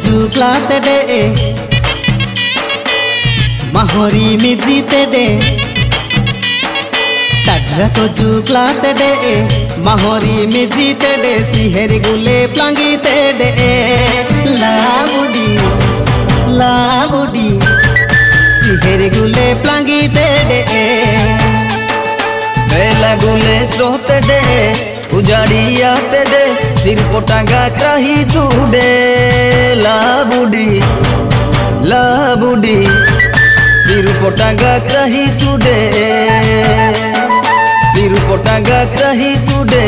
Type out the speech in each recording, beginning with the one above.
Tede Mahori miji tede Tadrako jukla tede Mahori miji tede Siheri gule plangi tede La budi La budi Siheri gule plangi tede Bela gule srote de उजाड़िया तेरे सिर को टांगा क्रही तूडे ला बुडी सिर को टांगा क्रही तूडे सिर को टांगा क्रही तूडे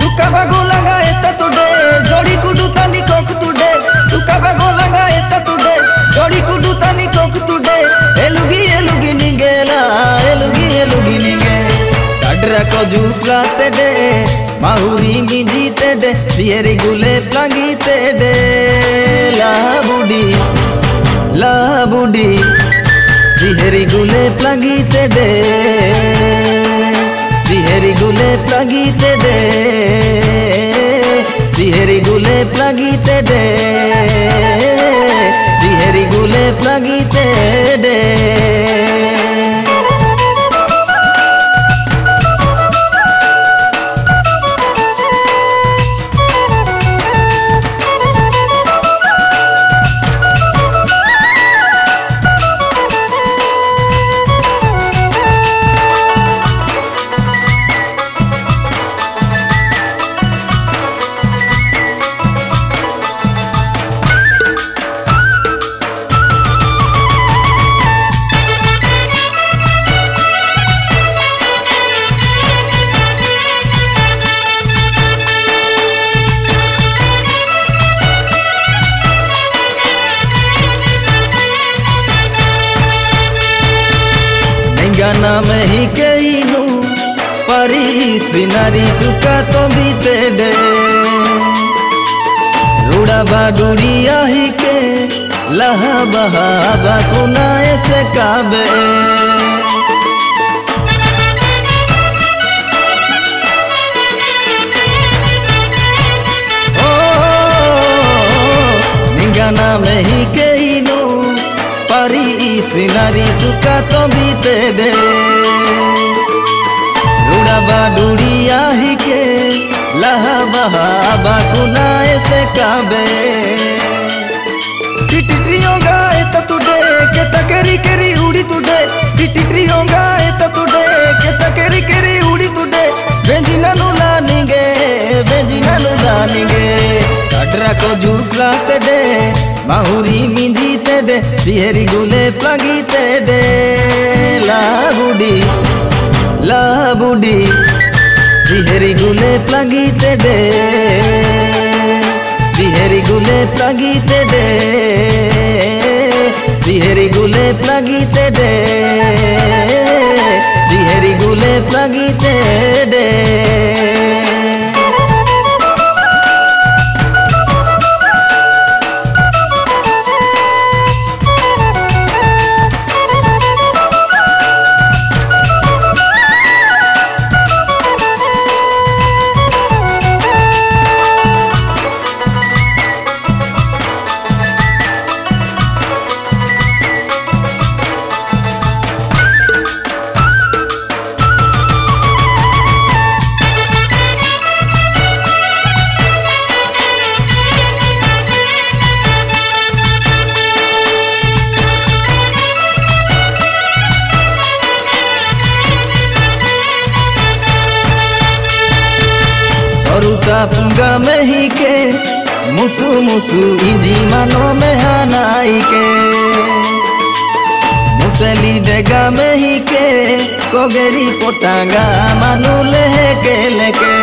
सुका बागो लगा एता तुडे जोड़ी कुडू तानी कोक तुडे सुका बागो लगा एता तुडे जोड़ी कुडू तानी कोक तुडे एलुगी एलुगी निगेला एलुगी एलुगी निगे। Kadra माहुरी मिजी ते डे सियरी गुले प्लांगी ते डे लाबुडी लाबुडी, सियरी गुले प्लांगी ते डे सियरी गुले प्लांगी ते डे सियरी गुले प्लांगी ते डे सियरी गुले प्लांगी ते गाना में ही कही हूँ परी सिनारी सुका तो बीते डे रूड़ा बाडूरिया ही के लहा बहा बाकुना ऐसे काबे ओ गाना में ही कही परी सिनारी सुका तो बीते दे। रूड़ा बाडूरिया ही के लहा बहा बाकुना ऐसे काबे। टिटिट्रियों गाए तुडे, के तकेरी केरी उड़ी तुडे। टिटिट्रियों गाए तुडे, के तकेरी केरी उड़ी तुडे। बेंजिना नु लानिगे बेंजिना नु लानिगे कटरा को झुकला ते दे, माहुरी मिंजी ते दे। सिहरी गुले प्लगी ते दे। ला बुडी ला बुडी सिहरी गुले प्लगी ते दे। सिहरी गुले प्लगी ते दे। सिहरी गुले प्लगी ते दे सिहरी गुले प्लगी ते दे सरुता पुंगा में ही के, मुसु मुसु इजी मनो में हनाई के। मुसली डेगा में ही के, कोगेरी पोटांगा मानु ले के लेके।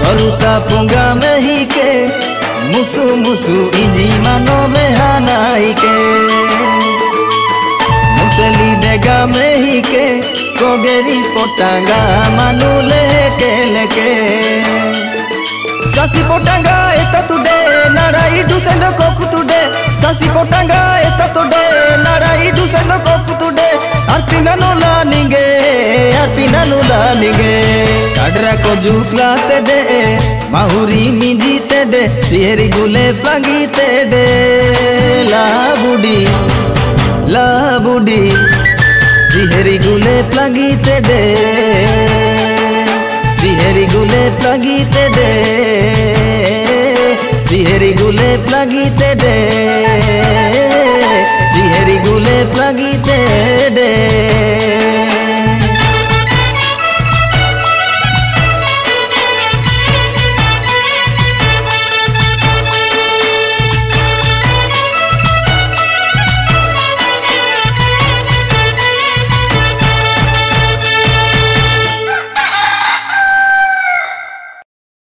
सरुता पुंगा में ही के, मुसु मुसु इजी मानो में हनाई के मुसली डेगा में ही के कोगेरी पोटांगा मानु ले के लेके सासी पोटांगा एता तुडे नाराई डुसेंड कोकु तुडे सासी पोटांगा एता तुडे नाराई डुसेंड कोकु arpinanula ninge arpinanula ninge kadra ko jukla tede mahuri minji tede siheri gule plangi tede la বুডি জিহেরি গুলে প্লাগিতে দে জিহেরি গুলে প্লাগিতে দে জিহেরি গুলে প্লাগিতে দে জিহেরি গুলে প্লাগিতে দে